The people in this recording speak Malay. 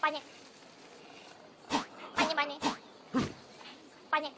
понять. Понимание. Понять.